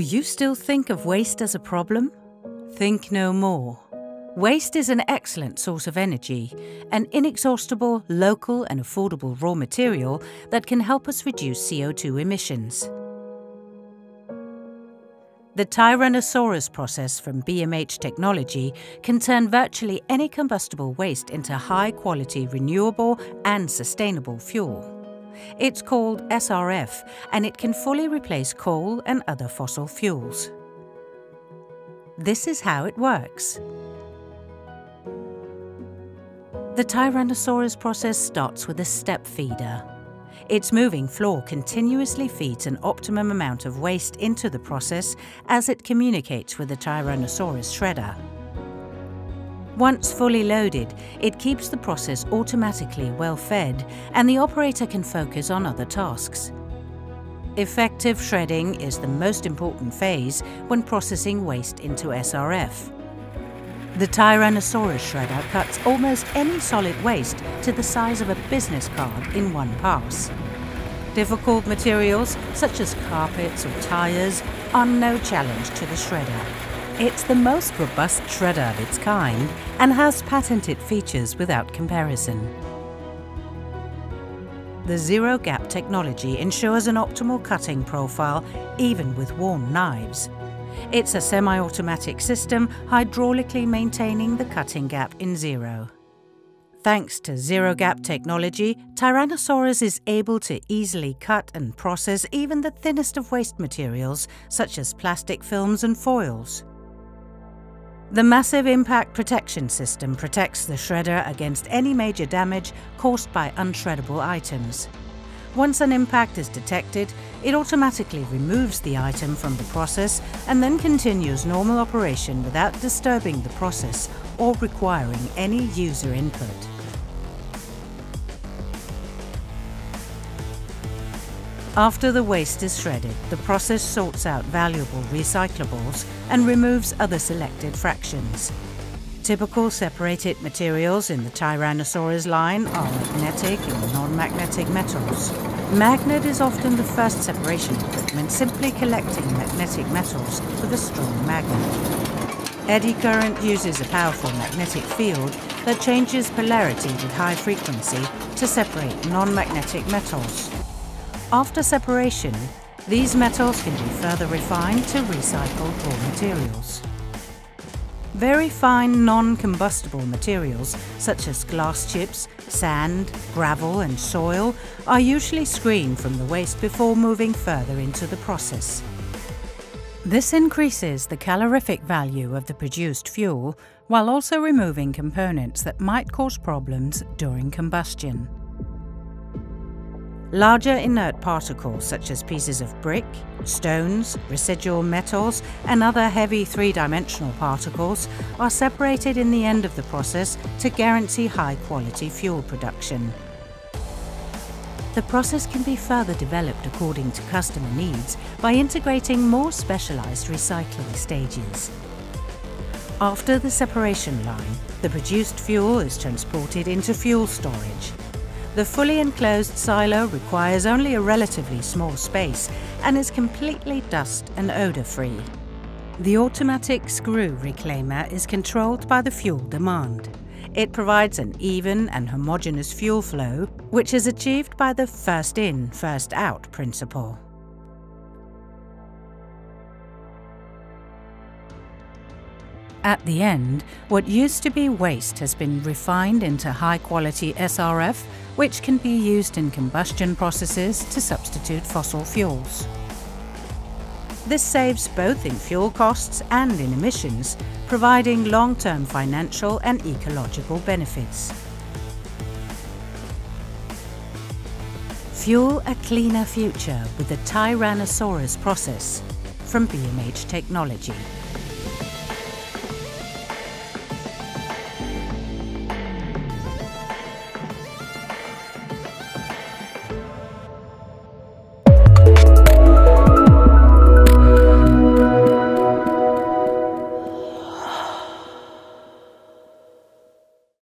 you still think of waste as a problem? Think no more. Waste is an excellent source of energy, an inexhaustible, local, and affordable raw material that can help us reduce CO2 emissions. The Tyrannosaurus process from BMH Technology can turn virtually any combustible waste into high quality, renewable, and sustainable fuel. It's called SRF and it can fully replace coal and other fossil fuels. This is how it works. The Tyrannosaurus process starts with a step feeder. Its moving floor continuously feeds an optimum amount of waste into the process as it communicates with the Tyrannosaurus shredder. Once fully loaded, it keeps the process automatically well fed and the operator can focus on other tasks. Effective shredding is the most important phase when processing waste into SRF. The Tyrannosaurus shredder cuts almost any solid waste to the size of a business card in one pass. Difficult materials, such as carpets or tyres, are no challenge to the shredder. It's the most robust shredder of its kind and has patented features without comparison. The Zero Gap technology ensures an optimal cutting profile even with worn knives. It's a semi-automatic system hydraulically maintaining the cutting gap in zero. Thanks to Zero Gap technology, Tyrannosaurus is able to easily cut and process even the thinnest of waste materials, such as plastic films and foils. The Massive Impact Protection System protects the shredder against any major damage caused by unshreddable items. Once an impact is detected, it automatically removes the item from the process and then continues normal operation without disturbing the process or requiring any user input. After the waste is shredded, the process sorts out valuable recyclables and removes other selected fractions. Typical separated materials in the Tyrannosaurus line are magnetic and non-magnetic metals. Magnet is often the first separation equipment, simply collecting magnetic metals with a strong magnet. Eddy current uses a powerful magnetic field that changes polarity with high frequency to separate non-magnetic metals. After separation, these metals can be further refined to recycled raw materials. Very fine non-combustible materials such as glass chips, sand, gravel and soil are usually screened from the waste before moving further into the process. This increases the calorific value of the produced fuel while also removing components that might cause problems during combustion. Larger inert particles such as pieces of brick, stones, residual metals and other heavy three-dimensional particles are separated in the end of the process to guarantee high-quality fuel production. The process can be further developed according to customer needs by integrating more specialised recycling stages. After the separation line, the produced fuel is transported into fuel storage. The fully enclosed silo requires only a relatively small space and is completely dust and odour free. The automatic screw reclaimer is controlled by the fuel demand. It provides an even and homogeneous fuel flow, which is achieved by the first in, first out principle. At the end, what used to be waste has been refined into high quality SRF, which can be used in combustion processes to substitute fossil fuels. This saves both in fuel costs and in emissions, providing long term financial and ecological benefits. Fuel a cleaner future with the Tyrannosaurus process from BMH Technology.